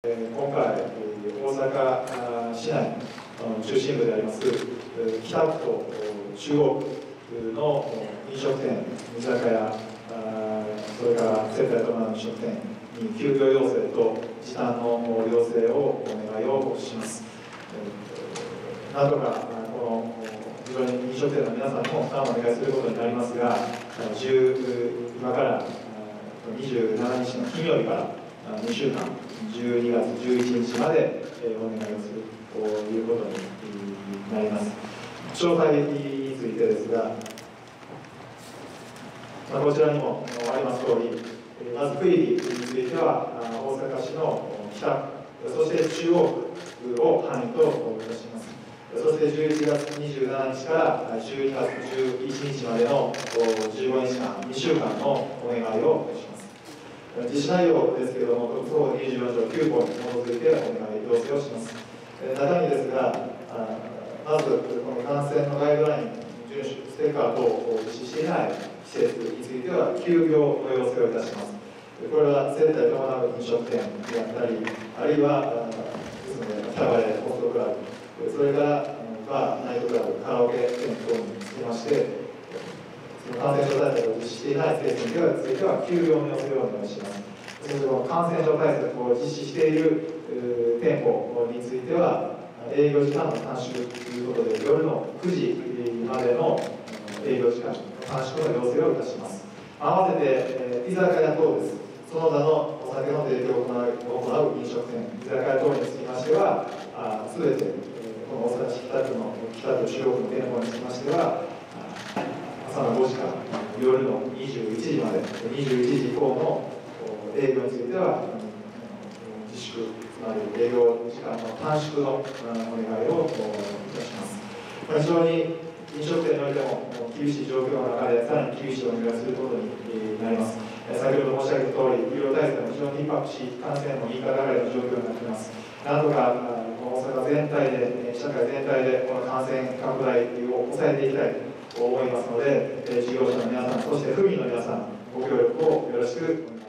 今回、大阪市内の中心部であります北区と中央区の飲食店、居酒屋、それから接待伴う飲食店に休業要請と時短の要請をお願いをします。なんとかこの非常に飲食店の皆さんも負担をお願いすることになりますが、今から27日の金曜日から2週間、12月11日までお願いをするということになります。詳細についてですが、まあ、こちらにもあります通り、まず区域については、大阪市の北そして中央区を範囲といたします。そして11月27日から12月11日までの15日間、2週間のお願いをします。実施内容ですけれども、特措法24条9項に基づいてお願い、要請をします。中身ですが、まず、この感染のガイドライン、遵守、ステッカー等を実施していない施設については、休業の要請をいたします。これは接待伴う飲食店であったり、あるいは、ですので、キャバレー、ホストクラブ、それからバー、ナイトクラブ、カラオケ店等につきまして、感染症していない施設については休業の要請をお願いします。それと感染症対策を実施している店舗については営業時間の短縮ということで夜の9時までの営業時間の短縮の要請をいたします。合わせて居酒屋等です。その他のお酒の提供を行う飲食店、居酒屋等につきましては、すべてこの大阪市北区の北区中央区の店舗につきましては、朝の5時から夜の21時まで、21時以降の営業については、自粛、つまり営業時間の短縮のお願いをいたします。非常に飲食店においても厳しい状況の中で、さらに厳しいお願いすることになります。先ほど申し上げた通り、医療体制も非常に逼迫し、感染も右肩上がりの状況になっています。なんとか大阪全体で、社会全体でこの感染拡大を抑えていきたい思いますので、事業者の皆さん、そして府民の皆さん、ご協力をよろしくお願いします。